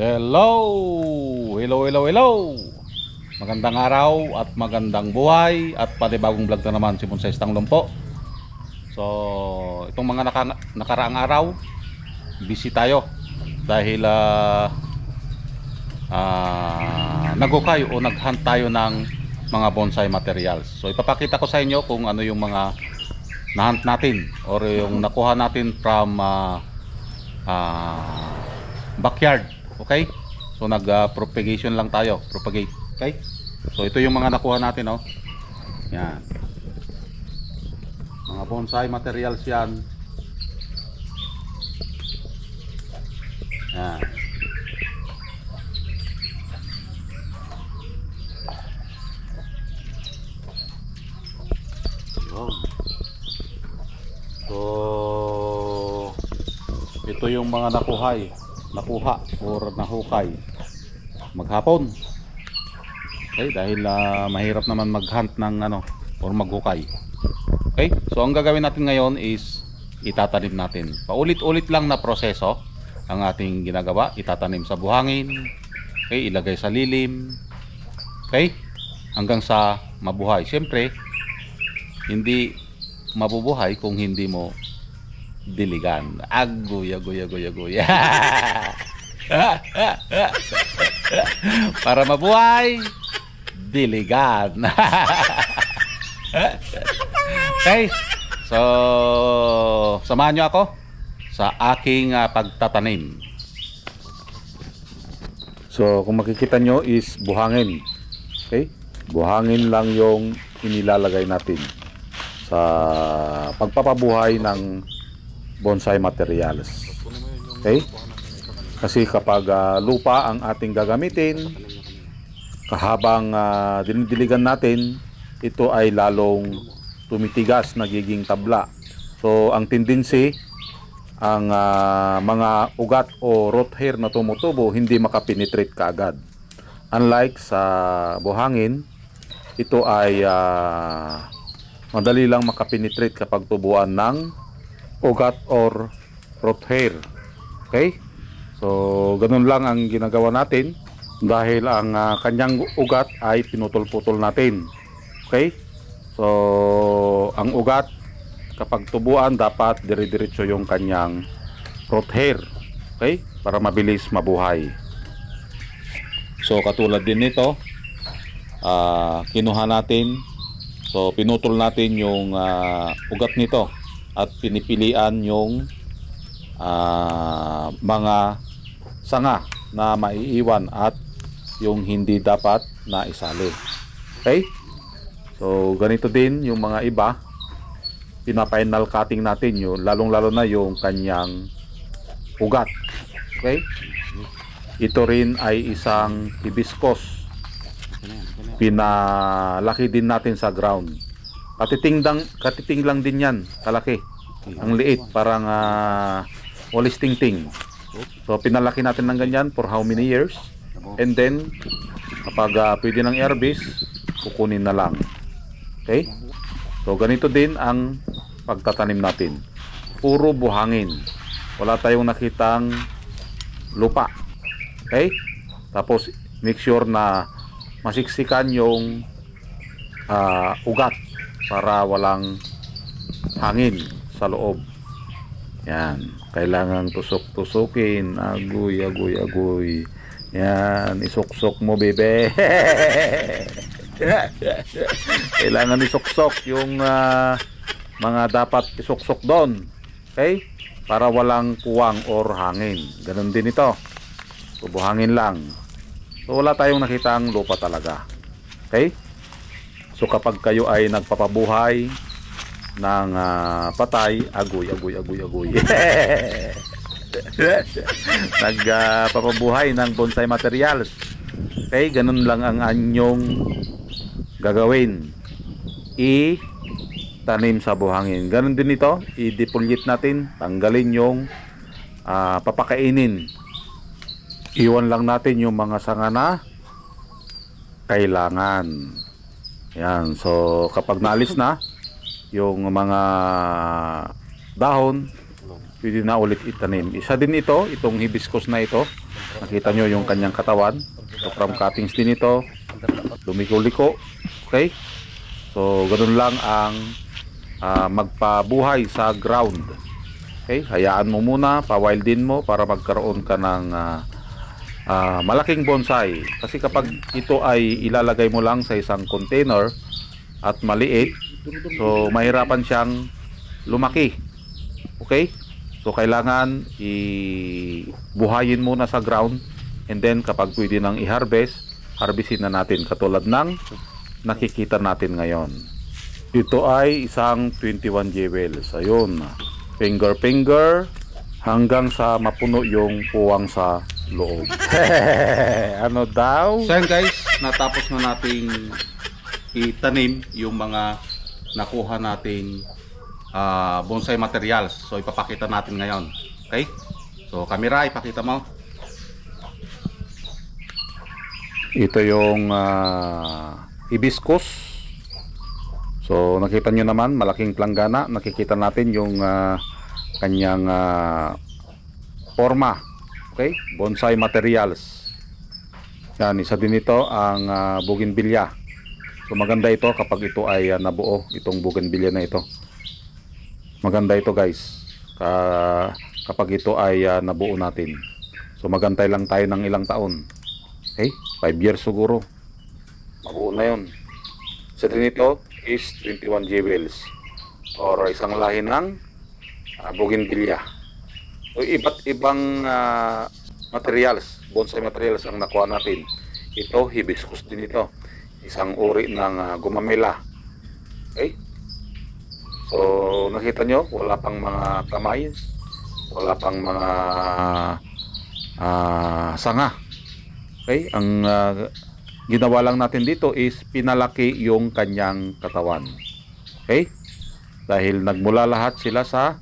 Hello! Hello, hello, hello! Magandang araw at magandang buhay at panibagong vlog na naman si Bonsai Stang Lumpo. So, itong mga naka, nakaraang araw, busy tayo dahil uh, uh, nagukay o naghunt tayo ng mga bonsai materials. So, ipapakita ko sa inyo kung ano yung mga nahunt natin or yung nakuha natin from uh, uh, backyard. Okay? So nag uh, propagation lang tayo, propagate. Okay? So ito yung mga nakuha natin, oh. Yan. Mga bonsai materials 'yan. Yan. Ito yung mga nakuhay nakuha or nahukay. Maghapon. Okay dahil uh, mahirap naman maghunt ng ano or maghukay. Okay so ang gagawin natin ngayon is itatanim natin. Paulit-ulit lang na proseso ang ating ginagawa. Itatanim sa buhangin. Okay ilagay sa lilim. Okay hanggang sa mabuhay. Syempre hindi mabubuhay kung hindi mo diligan. Agoy, agoy, agoy, agoy. Para mabuhay, diligan. okay. So, samahan nyo ako sa aking uh, pagtatanim. So, kung makikita nyo is buhangin. Okay? Buhangin lang yung inilalagay natin sa pagpapabuhay ng bonsai materials. Okay? Kasi kapag uh, lupa ang ating gagamitin, kahabang uh, dinidiligan natin, ito ay lalong tumitigas, nagiging tabla. So, ang tendency, ang uh, mga ugat o root hair na tumutubo, hindi makapenetrate kaagad. Unlike sa buhangin, ito ay uh, madali lang makapenetrate kapag tubuan ng ugat or root hair. Okay? So, ganun lang ang ginagawa natin dahil ang uh, kanyang ugat ay pinutol-putol natin. Okay? So, ang ugat kapag tubuan dapat dire-diretso yung kanyang root hair. Okay? Para mabilis mabuhay. So, katulad din nito, uh, kinuha natin So pinutol natin yung uh, ugat nito at pinipilian yung uh, mga sanga na maiiwan at yung hindi dapat na isali. Okay? So ganito din yung mga iba pinapainal cutting natin yun lalong lalo na yung kanyang ugat. Okay? Ito rin ay isang hibiscus pinalaki din natin sa ground katiting, dang, katiting lang din yan kalaki. Ang liit parang uh, walis ting ting so pinalaki natin ng ganyan for how many years? And then kapag uh, pwede ng airbase kukunin na lang. Okay? So ganito din ang pagtatanim natin. Puro buhangin. Wala tayong nakitang lupa. Okay? Tapos make sure na masiksikan yung uh, ugat para walang hangin sa loob. Yan. Kailangan tusok-tusukin agoy agoy agoy. Yan. Isuksok mo bebe. Kailangan isuksok yung uh, mga dapat isuksok doon. Okay? Para walang puwang or hangin. Ganun din ito. Bubuhangin lang. So wala tayong nakitang lupa talaga. Okay? So kapag kayo ay nagpapabuhay ng uh, patay, agoy, agoy, agoy, agoy. Nagpapabuhay uh, ng bonsai materials. Okay? Ganun lang ang anyong gagawin. I tanim sa buhangin. Ganun din ito. I-defoliate natin. Tanggalin yung uh, papakainin iwan lang natin yung mga sanga na kailangan yan so kapag naalis na yung mga dahon pwede na ulit itanim. Isa din ito, itong hibiscus na ito. Nakita nyo yung kanyang katawan. So from cuttings din ito, lumiko-liko. Okay? So ganun lang ang ah, magpabuhay sa ground. Okay? Hayaan mo muna, pa-wildin mo para magkaroon ka ng ah, ah, malaking bonsai. Kasi kapag ito ay ilalagay mo lang sa isang container at maliit, so mahirapan siyang lumaki. Okay? So kailangan i-buhayin muna sa ground and then kapag pwede nang i-harvest, harvestin na natin katulad ng nakikita natin ngayon. Ito ay isang 21 jewels. Ayun. Finger finger hanggang sa mapuno yung puwang sa loob. ano daw? So yun guys, natapos na nating itanim yung mga nakuha nating ah, bonsai materials. So ipapakita natin ngayon. Okay? So camera, ipakita mo. Ito yung ah, hibiscus. So nakita nyo naman, malaking planggana. Nakikita natin yung ah, kanyang ah, forma. Okay? Bonsai materials. Yan, isa din ito ang uh, bougainvillea. So maganda ito kapag ito ay ah, nabuo, itong bougainvillea na ito. Maganda ito guys. Ka kapag ito ay ah, nabuo natin. So magantay lang tayo ng ilang taon. Okay? 5 years siguro. Mabuo na yun. Sa din ito is 21 jewels. Or isang lahi ng uh, bougainvillea. So iba't ibang ah, materials, bonsai materials ang nakuha natin. Ito, hibiscus din ito. Isang uri ng ah, gumamela. Okay? So, nakita nyo, wala pang mga kamay, wala pang mga ah, sanga. Okay? Ang ah, ginawa lang natin dito is pinalaki yung kanyang katawan. Okay? Dahil nagmula lahat sila sa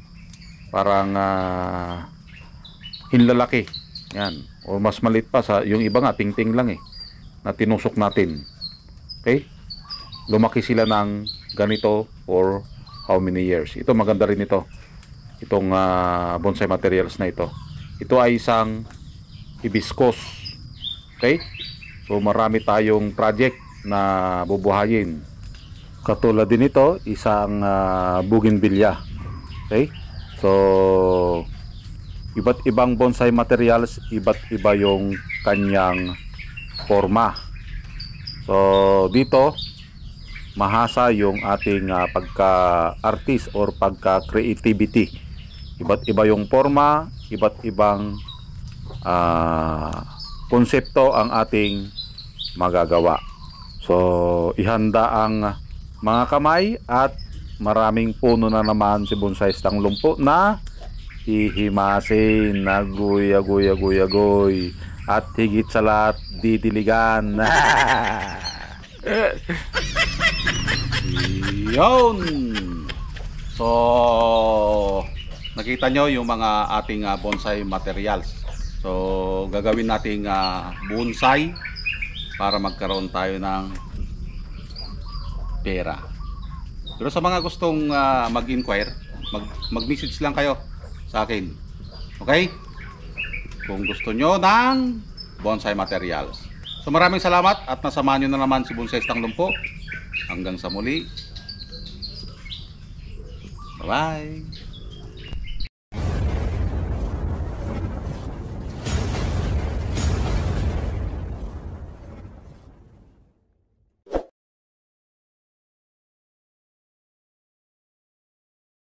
parang ah, hinlalaki. Yan. O mas malit pa sa yung iba nga tingting lang eh na tinusok natin. Okay? Lumaki sila ng ganito for how many years. Ito maganda rin ito. Itong ah, bonsai materials na ito. Ito ay isang hibiscus. Okay? So marami tayong project na bubuhayin. Katulad din ito, isang uh, bougainvillea. Okay? So iba't ibang bonsai materials, iba't iba yung kanyang forma. So dito mahasa yung ating ah, pagka-artist or pagka-creativity. Iba't iba yung forma, iba't ibang ah, konsepto ang ating magagawa. So ihanda ang mga kamay at maraming puno na naman si bonsai stang lumpo na hihimasin na guya guya guya goy at higit sa lahat didiligan Yun! So, nakita nyo yung mga ating ah, bonsai materials. So, gagawin nating ah, bonsai para magkaroon tayo ng pera. Pero sa mga gustong ah, mag-inquire, mag, mag-message lang kayo sa akin. Okay? Kung gusto nyo ng bonsai materials. So maraming salamat at nasamahan nyo na naman si Bonsai Stang Lumpo. Hanggang sa muli. Bye-bye.